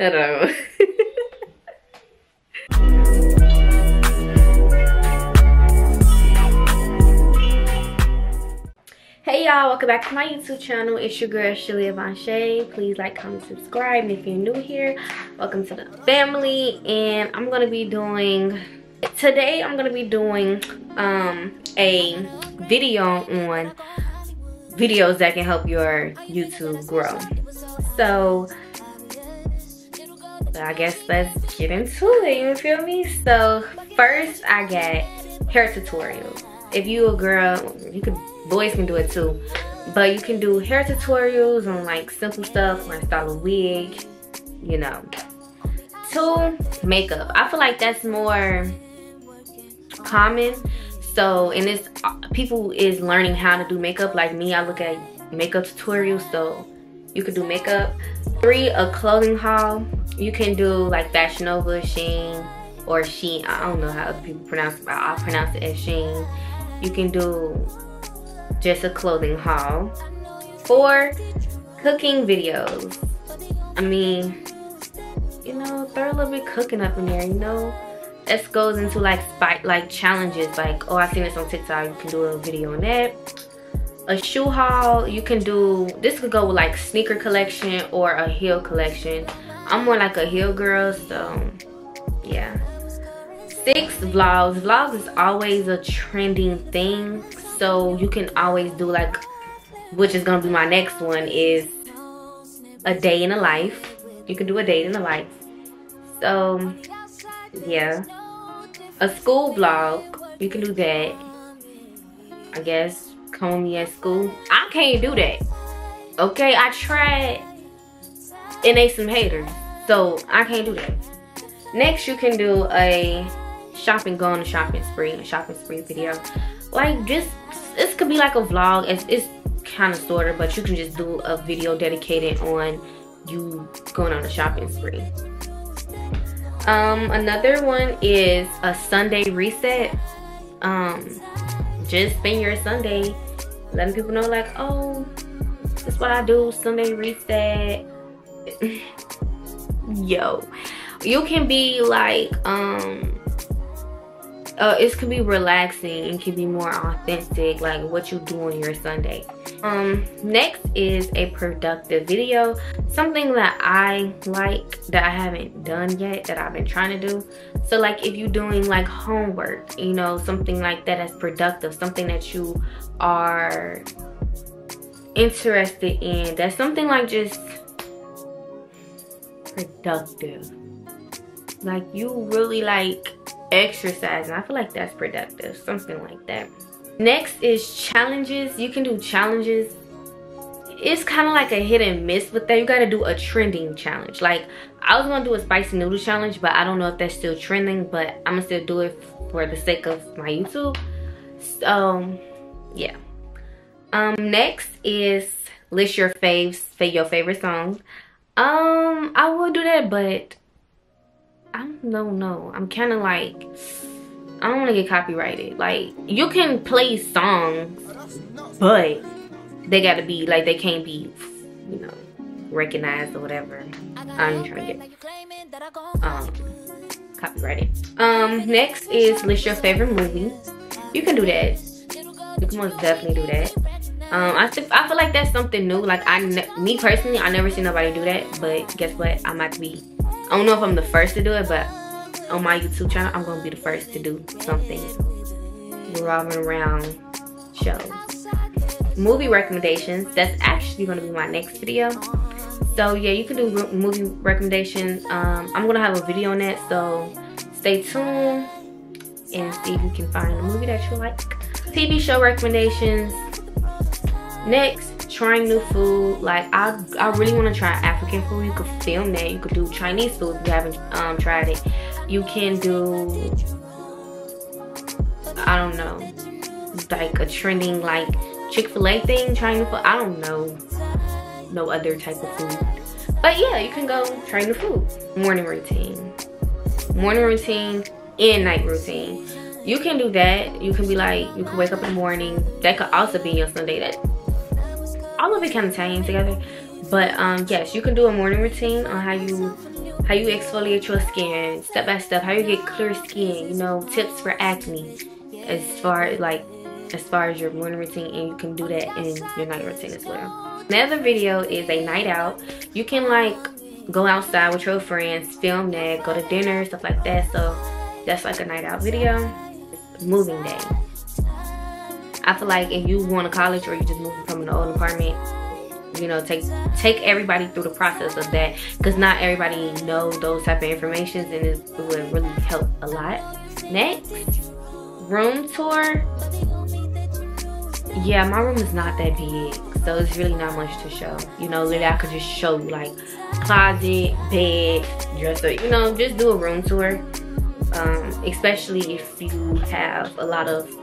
I don't know. Hey y'all, welcome back to my YouTube channel. It's your girl Shaliyah Vonsha. Please like, comment, subscribe. And if you're new here, welcome to the family. And I'm gonna be doing today I'm gonna be doing um a video on videos that can help your YouTube grow. So I guess let's get into it, you feel me? So first I got hair tutorials. If you a girl, you could boys can do it too. But you can do hair tutorials on like simple stuff like style a wig, you know. Two, makeup. I feel like that's more common. So, and it's people is learning how to do makeup. Like me, I look at makeup tutorials, so you can do makeup. Three, a clothing haul. You can do like Fashion Nova, Shein, or Shein. I don't know how other people pronounce it, but I'll pronounce it as Shein. You can do just a clothing haul. Four, cooking videos. I mean, you know, throw a little bit cooking up in there, you know. This goes into like like challenges, like, oh, I seen this on TikTok, you can do a video on that. A shoe haul, you can do, this could go with like sneaker collection or a heel collection. I'm more like a heel girl, so yeah. Six, vlogs. Vlogs is always a trending thing so you can always do like which is gonna be my next one is a day in a life you can do a day in a life so yeah a school vlog you can do that i guess come me at school. I can't do that. Okay i tried and they some haters so i can't do that. Next you can do a shopping go on a shopping spree a shopping spree video. Like just this could be like a vlog. It's, it's kind of sort of but you can just do a video dedicated on you going on a shopping spree. Um another one is a sunday reset. Um just spend your sunday letting people know like oh this is what i do sunday reset. Yo you can be like um uh, it can be relaxing and can be more authentic like what you do on your sunday. Um next is a productive video something that i like that i haven't done yet that i've been trying to do so like if you're doing like homework you know something like that that's productive something that you are interested in that's something like just productive like you really like exercising. I feel like that's productive, something like that. Next is challenges. You can do challenges. It's kind of like a hit and miss with that. You got to do a trending challenge. Like I was to do a spicy noodle challenge, but I don't know if that's still trending, but I'm to still do it for the sake of my YouTube. So, yeah. Um, next is list your faves, say your favorite songs. Um, I will do that, but I don't know. I'm kind of like, I don't want to get copyrighted. Like, you can play songs, but they got to be, like, they can't be, you know, recognized or whatever. I'm trying to get um, copyrighted. Um, next is list your favorite movie. You can do that. You can most definitely do that. Um, I, I feel like that's something new. Like, I, me personally, I never seen nobody do that. But guess what? I might be I don't know if I'm the first to do it, but on my YouTube channel, I'm gonna be the first to do something revolving around shows. Movie recommendations, that's actually gonna be my next video. So yeah, you can do movie recommendations. Um, I'm gonna have a video on that, so stay tuned and see if you can find a movie that you like. TV show recommendations. Next, trying new food like i i really want to try african food you could film that you could do chinese food if you haven't um, tried it you can do i don't know like a trending like chick-fil-a thing trying to food i don't know. No other type of food. But yeah you can go new food. Morning routine. Morning routine and night routine. You can do that. You can be like you can wake up in the morning. That could also be your sunday that all of it kind of tying together. But um yes you can do a morning routine on how you how you exfoliate your skin, step by step, how you get clear skin, you know, tips for acne as far as like as far as your morning routine and you can do that in your night routine as well. Another video is a night out. You can like go outside with your friends, film that, go to dinner, stuff like that. So that's like a night out video. Moving day. I feel like if you want to college or you just moving from an old apartment, you know, take take everybody through the process of that because not everybody know those type of informations and it would really help a lot. Next, room tour. Yeah, my room is not that big, so it's really not much to show. You know, literally I could just show you like closet, bed, dresser, you know, just do a room tour. Um, especially if you have a lot of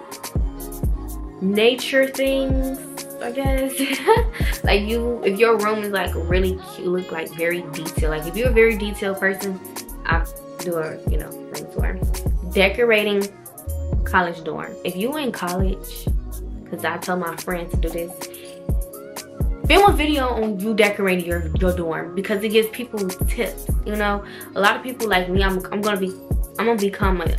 nature things I guess. like you, if your room is like really cute, look like very detailed. Like if you're a very detailed person, I do a, you know, room tour. Decorating college dorm. If you in college, because I tell my friends to do this, film a video on you decorating your, your dorm because it gives people tips, you know? A lot of people like me, I'm, I'm gonna be, I'm gonna become a,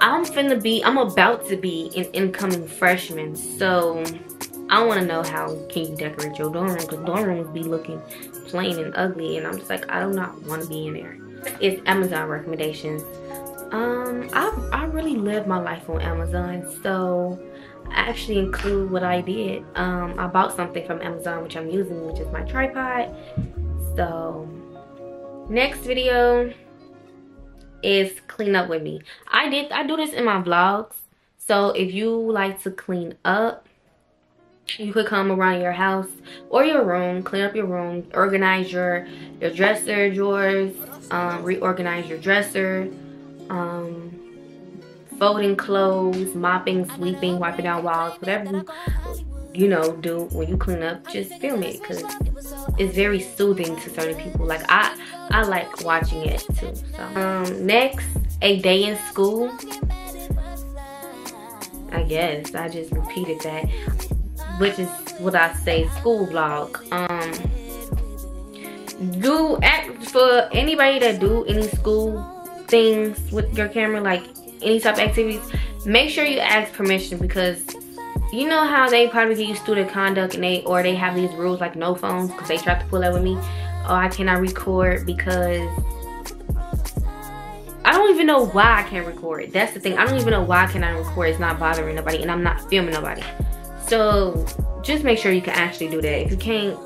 I'm finna be, I'm about to be an incoming freshman. So I want to know how can you decorate your dorm room because dorm rooms be looking plain and ugly and I'm just like, I do not want to be in there. It's Amazon recommendations. Um, I, I really live my life on Amazon. So I actually include what I did. Um, I bought something from Amazon, which I'm using, which is my tripod. So next video is clean up with me. I did, I do this in my vlogs. So if you like to clean up, you could come around your house or your room clean up your room organize your your dresser drawers um, reorganize your dresser um, folding clothes mopping sweeping wiping down walls whatever you you know do when you clean up just film it because it's very soothing to certain people. Like i i like watching it too so. Um next a day in school. I guess i just repeated that which is what I say school vlog. Um, do act for anybody that do any school things with your camera, like any type of activities. Make sure you ask permission because you know how they probably get you student conduct and they or they have these rules like no phones because they tried to pull that with me. Oh, I cannot record because I don't even know why I can't record. That's the thing. I don't even know why I cannot record. It's not bothering nobody and I'm not filming nobody. So just make sure you can actually do that. If you can't,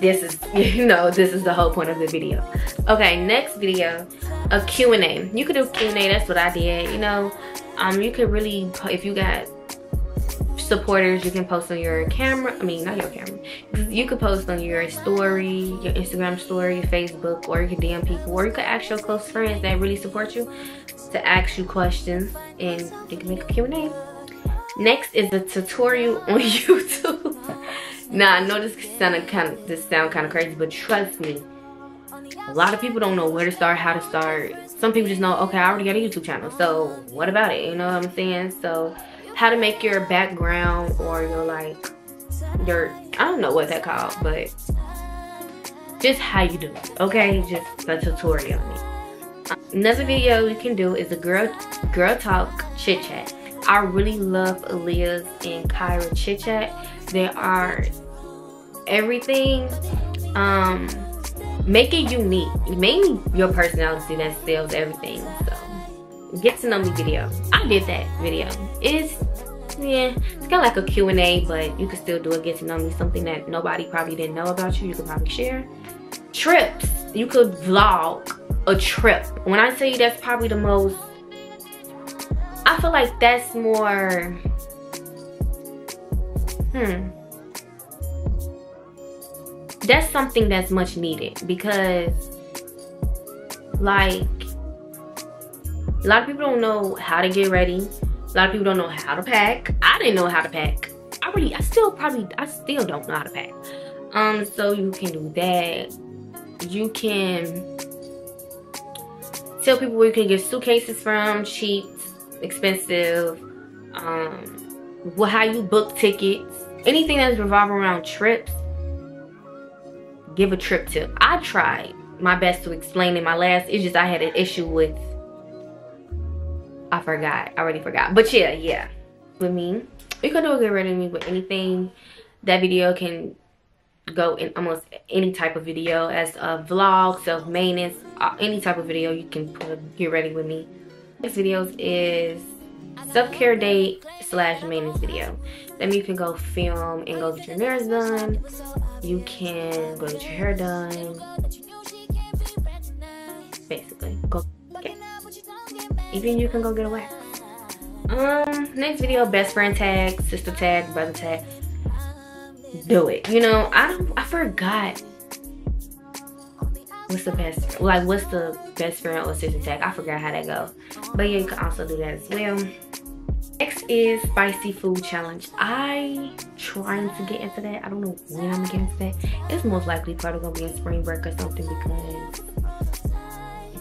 this is, you know, this is the whole point of the video. Okay, next video, a Q&A. You could do Q&A, that's what I did, you know. Um, you could really, if you got supporters, you can post on your camera, I mean, not your camera. You could post on your story, your Instagram story, your Facebook, or you could DM people, or you could ask your close friends that really support you to ask you questions and you can make a Q&A. Next is a tutorial on YouTube. now I know this sound kind of this sound kind of crazy, but trust me, a lot of people don't know where to start, how to start. Some people just know, okay, I already got a YouTube channel, so what about it? You know what I'm saying? So how to make your background or your like your I don't know what that called, but just how you do it. Okay, just a tutorial on it. Another video you can do is a girl girl talk chit chat. I really love Aaliyah's and Kyra Chit Chat. They are everything. Um, make it unique. Mainly your personality that sells everything. So, get to know me video. I did that video. It's yeah, it's kind of like a Q&A, but you could still do a get to know me. Something that nobody probably didn't know about you. You could probably share. Trips. You could vlog a trip. When I you that's probably the most I feel like that's more, hmm. That's something that's much needed because like a lot of people don't know how to get ready. A lot of people don't know how to pack. I didn't know how to pack. I really, I still probably, I still don't know how to pack. Um, so you can do that. You can tell people where you can get suitcases from, cheap, expensive, um, how you book tickets, anything that's revolving around trips, give a trip tip. I tried my best to explain in my last. It's just I had an issue with. I forgot. I already forgot. But yeah, yeah. With me, you can do a get ready with me with anything. That video can go in almost any type of video as a vlog, self maintenance, uh, any type of video you can put get ready with me. This videos is self-care day slash maintenance video. Then you can go film and go get your nails done. You can go get your hair done. Basically, go okay. Even you can go get a wax. Um, next video, best friend tag, sister tag, brother tag. Do it. You know, I don't. I forgot. What's the best? Like, what's the best friend or sister tag? I forgot how that go. But yeah, you can also do that as well. Is spicy food challenge. I trying to get into that. I don't know when I'm gonna get into that. It's most likely probably gonna be in spring break or something because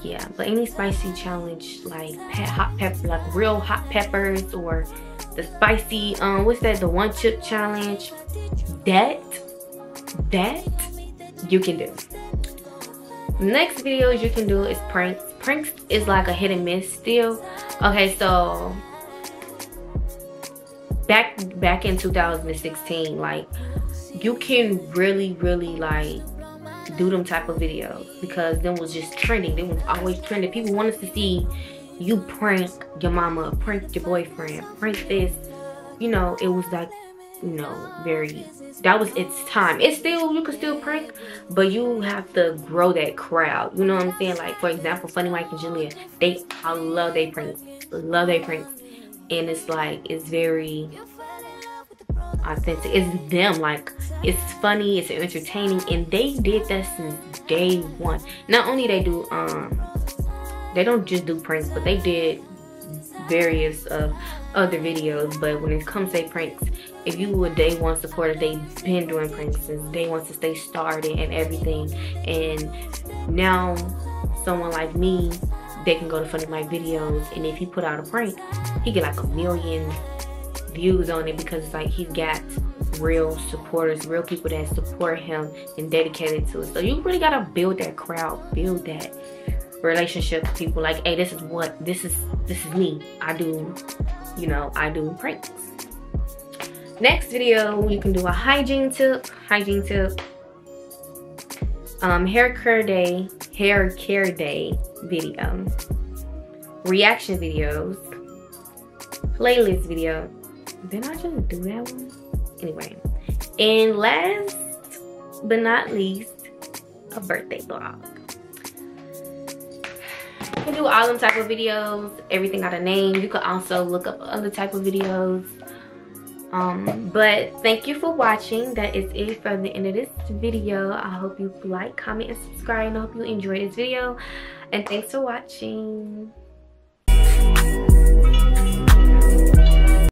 yeah. But any spicy challenge like hot pepper, like real hot peppers or the spicy um what's that? The one chip challenge. That that you can do. Next videos you can do is pranks. Pranks is like a hit and miss still. Okay, so back back in 2016 like you can really really like do them type of videos because them was just trending. They was always trending. People wanted to see you prank your mama prank your boyfriend prank this. You know it was like you know very that was its time. It's still you can still prank but you have to grow that crowd. You know what i'm saying? Like for example funny mike and Jaliyah they i love they pranks. Love they pranks and it's like it's very authentic. It's them like it's funny it's entertaining and they did that since day one. Not only they do um they don't just do pranks but they did various uh, other videos. But when it comes to pranks if you a day one supporter they've been doing pranks since day one since they started and everything. And now someone like me they can go to Funny Mike videos and if he put out a prank, he get like a million views on it because it's like he's got real supporters, real people that support him and dedicated to it. So you really gotta build that crowd, build that relationship with people like, hey, this is what this is this is me. I do, you know, I do pranks. Next video, you can do a hygiene tip, hygiene tip, um, hair care day, hair care day video, reaction videos, playlist video. Didn't I just do that one? Anyway, and last but not least, a birthday vlog. You can do all them type of videos, everything got a name. You could also look up other type of videos. Um, but thank you for watching. That is it for the end of this video. I hope you like, comment, and subscribe. And I hope you enjoyed this video. And thanks for watching.